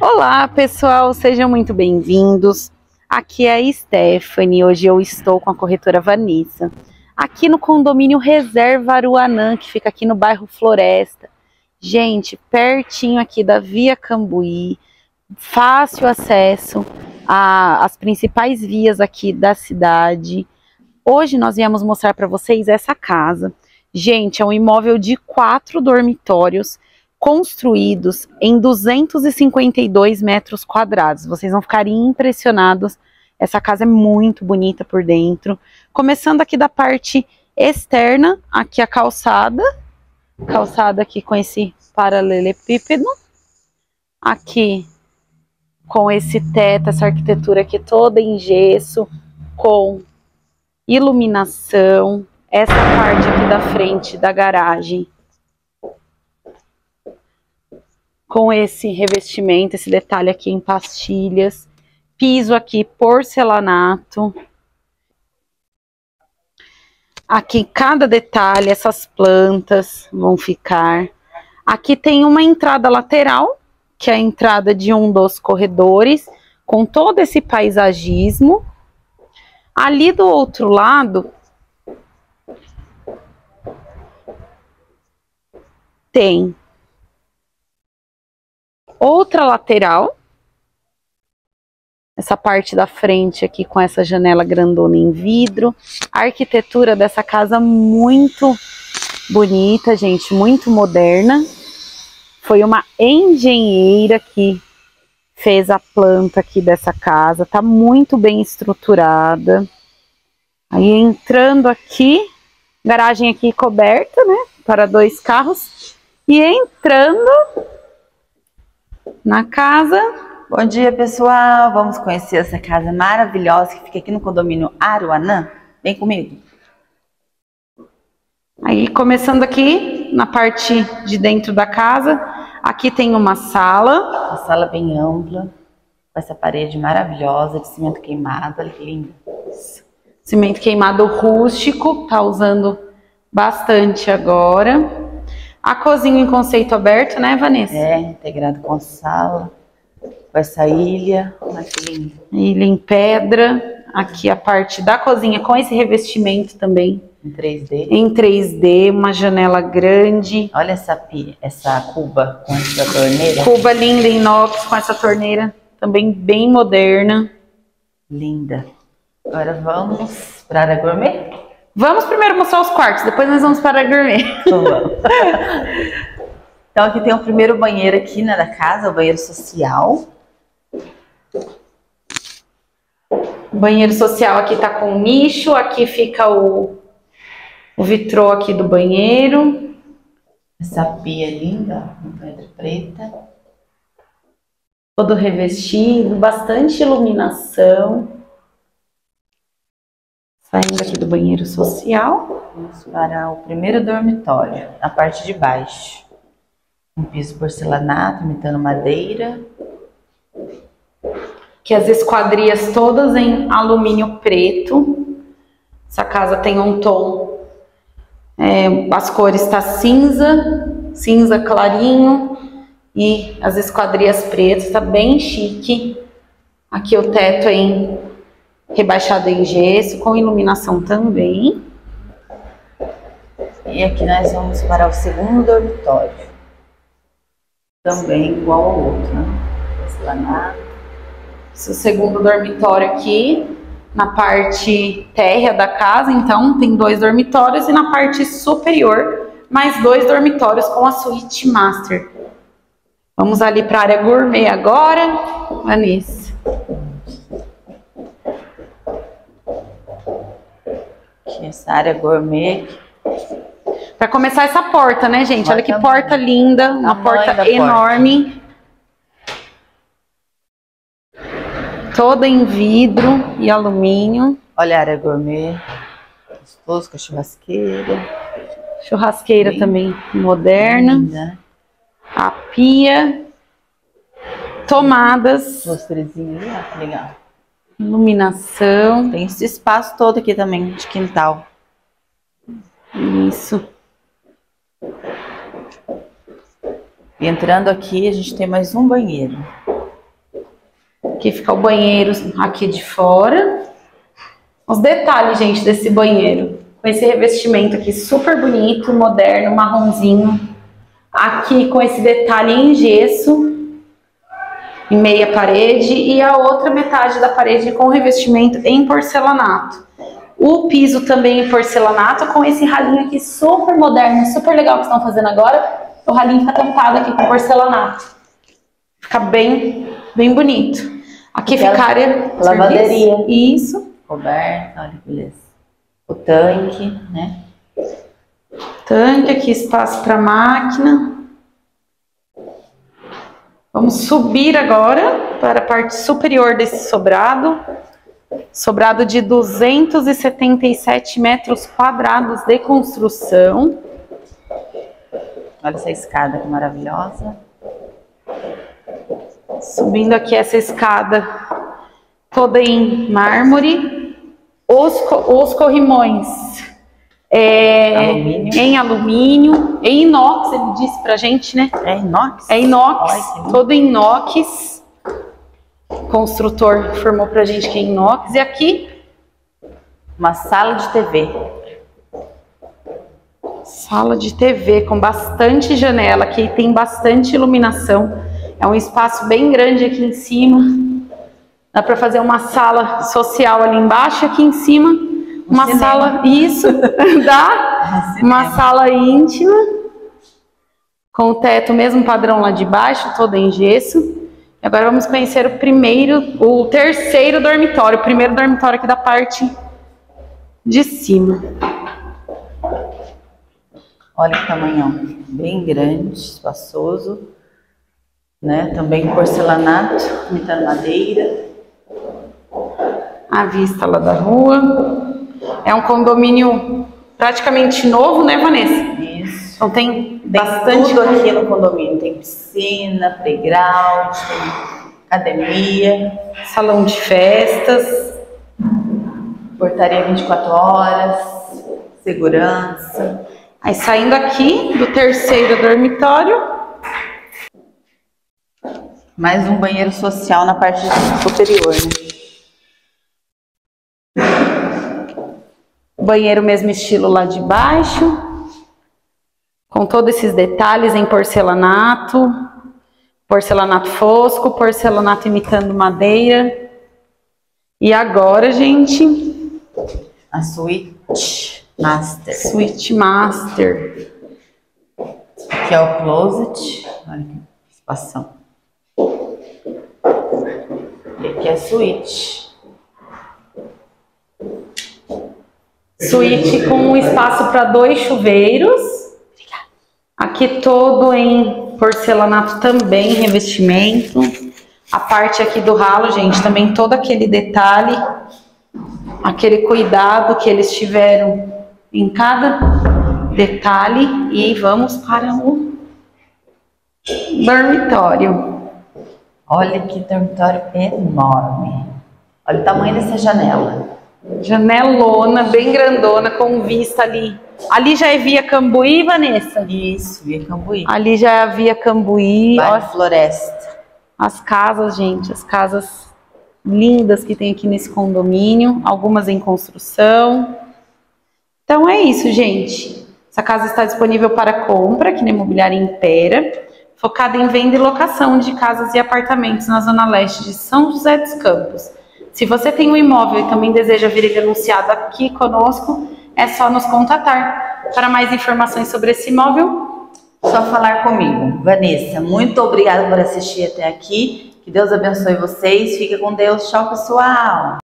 Olá, pessoal, sejam muito bem-vindos. Aqui é a Stephanie. Hoje eu estou com a corretora Vanessa, aqui no condomínio Reserva Aruanã, que fica aqui no bairro Floresta. Gente, pertinho aqui da Via Cambuí, fácil acesso às principais vias aqui da cidade. Hoje nós viemos mostrar para vocês essa casa. Gente, é um imóvel de quatro dormitórios construídos em 252 metros quadrados. Vocês vão ficar impressionados. Essa casa é muito bonita por dentro. Começando aqui da parte externa, aqui a calçada. Calçada aqui com esse paralelepípedo. Aqui com esse teto, essa arquitetura aqui toda em gesso, com iluminação. Essa parte aqui da frente da garagem com esse revestimento, esse detalhe aqui em pastilhas, piso aqui porcelanato. Aqui cada detalhe, essas plantas vão ficar. Aqui tem uma entrada lateral, que é a entrada de um dos corredores, com todo esse paisagismo. Ali do outro lado, tem outra lateral. Essa parte da frente aqui com essa janela grandona em vidro. A arquitetura dessa casa muito bonita, gente, muito moderna. Foi uma engenheira que fez a planta aqui dessa casa, tá muito bem estruturada. Aí entrando aqui, garagem aqui coberta, né, para dois carros. E entrando na casa. Bom dia, pessoal. Vamos conhecer essa casa maravilhosa que fica aqui no condomínio Aruanã. Vem comigo. Aí, começando aqui na parte de dentro da casa, aqui tem uma sala. Uma sala bem ampla, com essa parede maravilhosa de cimento queimado. Olha que lindo. Cimento queimado rústico, tá usando bastante agora. A cozinha em conceito aberto, né, Vanessa? É, integrado com sala, com essa ilha. Olha que lindo. Ilha em pedra. Aqui a parte da cozinha com esse revestimento também. Em 3D. Em 3D, uma janela grande. Olha essa pia, essa cuba com essa torneira. Cuba linda em inox com essa torneira também bem moderna. Linda. Agora vamos para a área gourmet? Vamos primeiro mostrar os quartos, depois nós vamos para a gourmet. Então aqui tem o primeiro banheiro aqui né, da casa, o banheiro social. O banheiro social aqui tá com nicho, aqui fica o, o vitrô aqui do banheiro. Essa pia linda, com pedra preta. Todo revestido, bastante iluminação. Saindo aqui do banheiro social. Vamos para o primeiro dormitório, na parte de baixo. Um piso porcelanato, imitando madeira. Que as esquadrias todas em alumínio preto. Essa casa tem um tom, é, as cores está cinza, cinza clarinho e as esquadrias pretas, está bem chique. Aqui o teto é em rebaixado em gesso, com iluminação também. E aqui nós vamos para o segundo dormitório. Também igual ao outro, né? Esplanado. Esse segundo dormitório aqui, na parte térrea da casa, então tem dois dormitórios e na parte superior, mais dois dormitórios com a suíte master. Vamos ali para a área gourmet agora, Vanessa. Essa área gourmet. Para começar essa porta, né, gente? Olha que porta linda, uma porta enorme. Toda em vidro e alumínio. Olha a área gourmet. Gostoso com a churrasqueira. Churrasqueira Bem também moderna. Linda. A pia. Tomadas. Duas frezinhas ali, ó, legal. Iluminação. Tem esse espaço todo aqui também de quintal. Isso. E entrando aqui, a gente tem mais um banheiro. Aqui fica o banheiro aqui de fora. Os detalhes, gente, desse banheiro. Com esse revestimento aqui super bonito, moderno, marronzinho. Aqui com esse detalhe em gesso, em meia parede. E a outra metade da parede com revestimento em porcelanato. O piso também em porcelanato, com esse ralinho aqui super moderno, super legal que estão fazendo agora. O ralinho fica tampado aqui com porcelanato. Fica bem, bem bonito. Aqui Aquela fica a área lavanderia. serviço. Isso. Coberta, olha que beleza. O tanque, né? Tanque, aqui espaço para máquina. Vamos subir agora para a parte superior desse sobrado. Sobrado de 277 metros quadrados de construção. Olha essa escada que maravilhosa. Subindo aqui essa escada toda em mármore. Os, os corrimões é, Alumínio. em alumínio, em inox, ele disse pra gente, né? É inox? É inox, Olha que todo em inox. O construtor informou pra gente que é inox. E aqui, Uma sala de TV. sala de TV com bastante janela. Aqui tem bastante iluminação. É um espaço bem grande aqui em cima. Dá pra fazer uma sala social ali embaixo, aqui em cima. Uma cinema. sala, isso, dá. Uma sala íntima. Com o teto mesmo padrão lá de baixo, todo em gesso. E agora vamos conhecer o primeiro, o terceiro dormitório, o primeiro dormitório aqui da parte de cima. Olha que tamanhão. Bem grande, espaçoso. Né? Também porcelanato, imitando madeira. A vista lá da rua. É um condomínio praticamente novo, né, Vanessa? Isso. Então tem Tem bastante tudo aqui no condomínio. Tem piscina, playground, tem academia, salão de festas. portaria 24 horas, segurança. Aí saindo aqui do terceiro dormitório, Mais um banheiro social na parte superior, né? Banheiro mesmo estilo lá de baixo, com todos esses detalhes em porcelanato, porcelanato fosco, porcelanato imitando madeira. E agora, gente, A suíte master. Suite Master. Aqui é o closet. Olha que espação. E aqui é a suíte. Suíte com um espaço para dois chuveiros. Aqui todo em porcelanato também, revestimento. A parte aqui do ralo, gente, também todo aquele detalhe, aquele cuidado que eles tiveram em cada detalhe. E vamos para o dormitório. Olha que dormitório enorme. Olha o tamanho dessa janela. Janelona, bem grandona, com vista ali. Ali já é via Cambuí, Vanessa? Isso, via Cambuí. Ali já é a via Cambuí. Ó, Bairro Floresta. as casas, gente, as casas lindas que tem aqui nesse condomínio, algumas em construção. Então é isso, gente. Essa casa está disponível para compra aqui na Imobiliária Impera, focada em venda e locação de casas e apartamentos na zona leste de São José dos Campos. Se você tem um imóvel e também deseja vir ele anunciado aqui conosco, é só nos contatar. Para mais informações sobre esse imóvel, Só falar comigo. Vanessa, muito obrigada por assistir até aqui. Que Deus abençoe vocês. Fica com Deus. Tchau, pessoal.